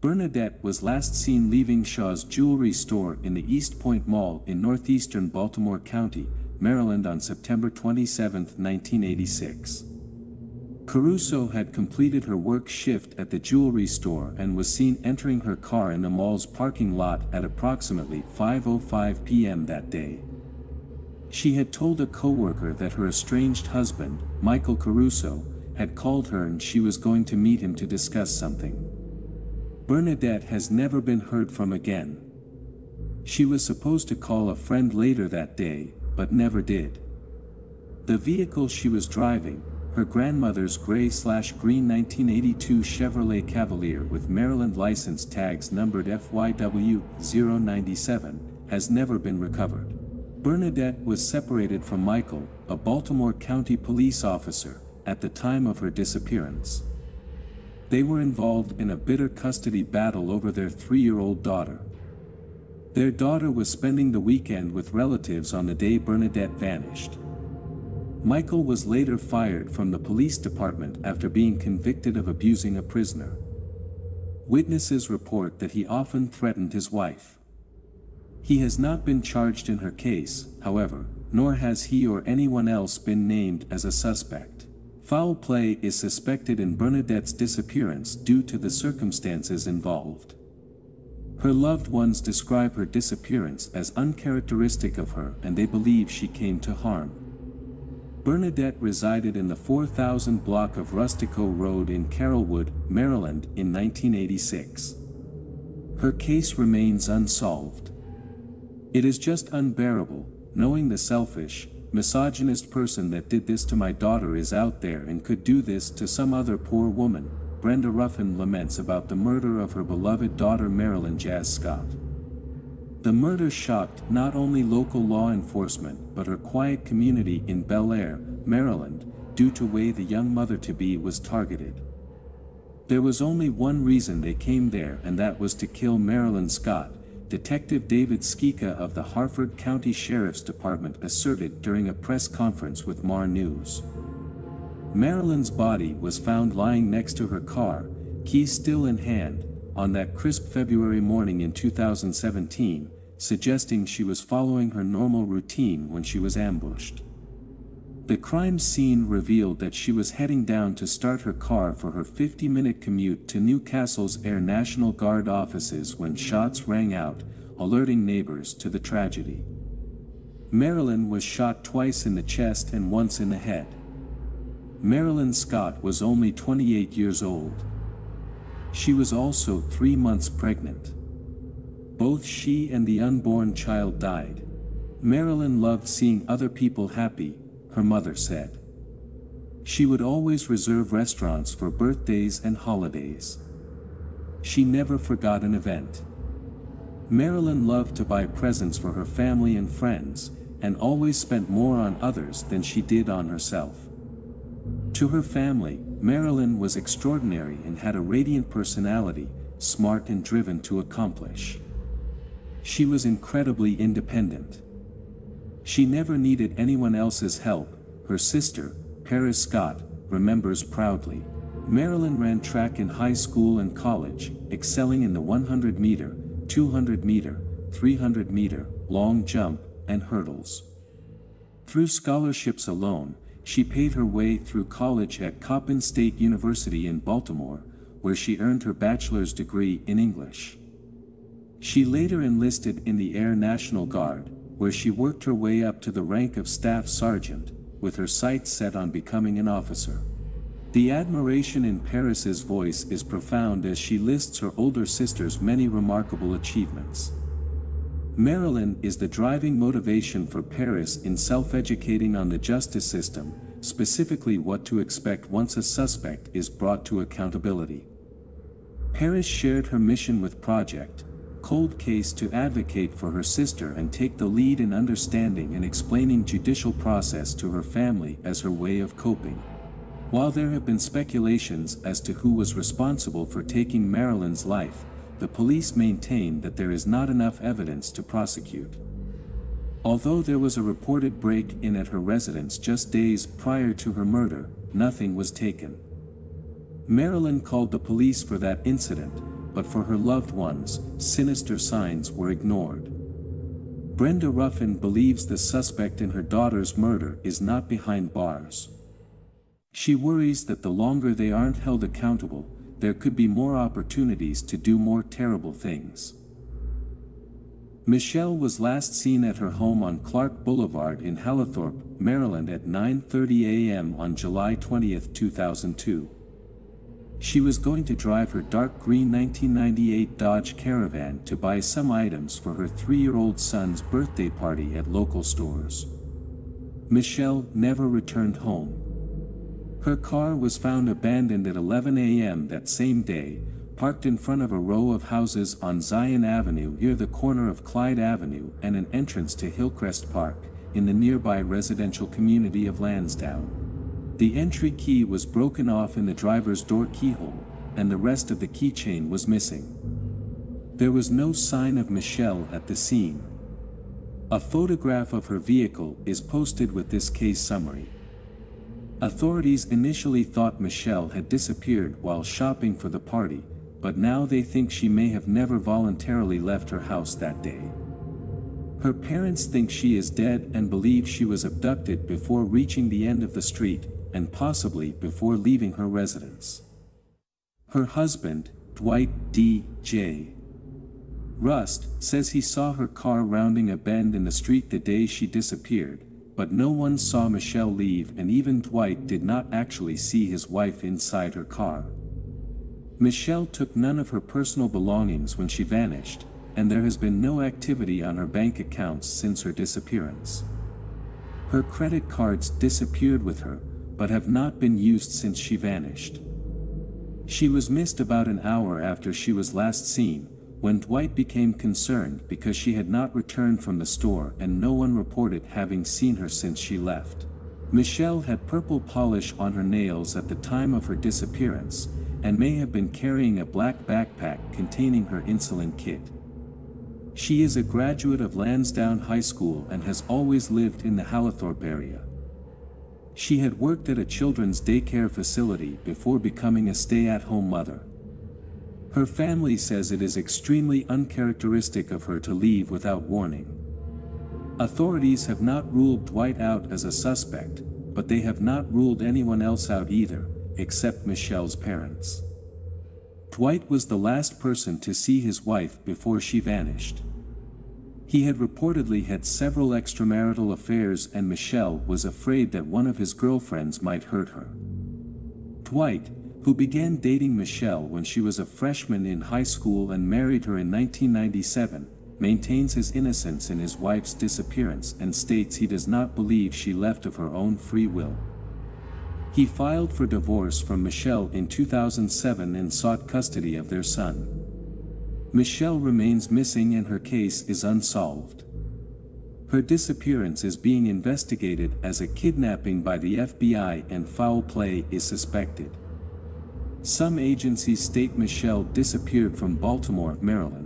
Bernadette was last seen leaving Shaw's jewelry store in the Eastpoint Mall in northeastern Baltimore County, Maryland on September 27, 1986. Caruso had completed her work shift at the jewelry store and was seen entering her car in the mall's parking lot at approximately 5.05 p.m. that day. She had told a coworker that her estranged husband, Michael Caruso, had called her and she was going to meet him to discuss something. Bernadette has never been heard from again. She was supposed to call a friend later that day, but never did. The vehicle she was driving, her grandmother's gray-slash-green 1982 Chevrolet Cavalier with Maryland license tags numbered FYW-097, has never been recovered. Bernadette was separated from Michael, a Baltimore County police officer, at the time of her disappearance. They were involved in a bitter custody battle over their three-year-old daughter. Their daughter was spending the weekend with relatives on the day Bernadette vanished. Michael was later fired from the police department after being convicted of abusing a prisoner. Witnesses report that he often threatened his wife. He has not been charged in her case, however, nor has he or anyone else been named as a suspect. Foul play is suspected in Bernadette's disappearance due to the circumstances involved. Her loved ones describe her disappearance as uncharacteristic of her and they believe she came to harm. Bernadette resided in the 4000 block of Rustico Road in Carrollwood, Maryland in 1986. Her case remains unsolved. It is just unbearable, knowing the selfish, misogynist person that did this to my daughter is out there and could do this to some other poor woman, Brenda Ruffin laments about the murder of her beloved daughter Marilyn Jazz Scott. The murder shocked not only local law enforcement but her quiet community in Bel Air, Maryland, due to way the young mother-to-be was targeted. There was only one reason they came there and that was to kill Marilyn Scott, Detective David Skika of the Harford County Sheriff's Department asserted during a press conference with MAR News. Marilyn's body was found lying next to her car, keys still in hand, on that crisp February morning in 2017, suggesting she was following her normal routine when she was ambushed. The crime scene revealed that she was heading down to start her car for her 50-minute commute to New Castle's Air National Guard offices when shots rang out, alerting neighbors to the tragedy. Marilyn was shot twice in the chest and once in the head. Marilyn Scott was only 28 years old. She was also three months pregnant. Both she and the unborn child died. Marilyn loved seeing other people happy, her mother said. She would always reserve restaurants for birthdays and holidays. She never forgot an event. Marilyn loved to buy presents for her family and friends, and always spent more on others than she did on herself. To her family, Marilyn was extraordinary and had a radiant personality, smart and driven to accomplish. She was incredibly independent. She never needed anyone else's help, her sister, Paris Scott, remembers proudly. Marilyn ran track in high school and college, excelling in the 100 meter, 200 meter, 300 meter, long jump, and hurdles. Through scholarships alone, she paid her way through college at Coppin State University in Baltimore, where she earned her bachelor's degree in English. She later enlisted in the Air National Guard, where she worked her way up to the rank of Staff Sergeant, with her sights set on becoming an officer. The admiration in Paris's voice is profound as she lists her older sister's many remarkable achievements. Marilyn is the driving motivation for Paris in self-educating on the justice system, specifically what to expect once a suspect is brought to accountability. Paris shared her mission with Project, cold case to advocate for her sister and take the lead in understanding and explaining judicial process to her family as her way of coping. While there have been speculations as to who was responsible for taking Marilyn's life, the police maintain that there is not enough evidence to prosecute. Although there was a reported break-in at her residence just days prior to her murder, nothing was taken. Marilyn called the police for that incident, but for her loved ones, sinister signs were ignored. Brenda Ruffin believes the suspect in her daughter's murder is not behind bars. She worries that the longer they aren't held accountable, there could be more opportunities to do more terrible things. Michelle was last seen at her home on Clark Boulevard in Halethorpe, Maryland at 9.30 a.m. on July 20, 2002. She was going to drive her dark green 1998 Dodge Caravan to buy some items for her three-year-old son's birthday party at local stores. Michelle never returned home. Her car was found abandoned at 11 a.m. that same day, parked in front of a row of houses on Zion Avenue near the corner of Clyde Avenue and an entrance to Hillcrest Park, in the nearby residential community of Lansdowne. The entry key was broken off in the driver's door keyhole, and the rest of the keychain was missing. There was no sign of Michelle at the scene. A photograph of her vehicle is posted with this case summary. Authorities initially thought Michelle had disappeared while shopping for the party, but now they think she may have never voluntarily left her house that day. Her parents think she is dead and believe she was abducted before reaching the end of the street, and possibly before leaving her residence. Her husband, Dwight D. J. Rust, says he saw her car rounding a bend in the street the day she disappeared, but no one saw Michelle leave and even Dwight did not actually see his wife inside her car. Michelle took none of her personal belongings when she vanished, and there has been no activity on her bank accounts since her disappearance. Her credit cards disappeared with her, but have not been used since she vanished. She was missed about an hour after she was last seen, when Dwight became concerned because she had not returned from the store and no one reported having seen her since she left. Michelle had purple polish on her nails at the time of her disappearance, and may have been carrying a black backpack containing her insulin kit. She is a graduate of Lansdowne High School and has always lived in the Halethorpe area. She had worked at a children's daycare facility before becoming a stay-at-home mother. Her family says it is extremely uncharacteristic of her to leave without warning. Authorities have not ruled Dwight out as a suspect, but they have not ruled anyone else out either, except Michelle's parents. Dwight was the last person to see his wife before she vanished. He had reportedly had several extramarital affairs and Michelle was afraid that one of his girlfriends might hurt her. Dwight, who began dating Michelle when she was a freshman in high school and married her in 1997, maintains his innocence in his wife's disappearance and states he does not believe she left of her own free will. He filed for divorce from Michelle in 2007 and sought custody of their son. Michelle remains missing and her case is unsolved. Her disappearance is being investigated as a kidnapping by the FBI and foul play is suspected. Some agencies state Michelle disappeared from Baltimore, Maryland.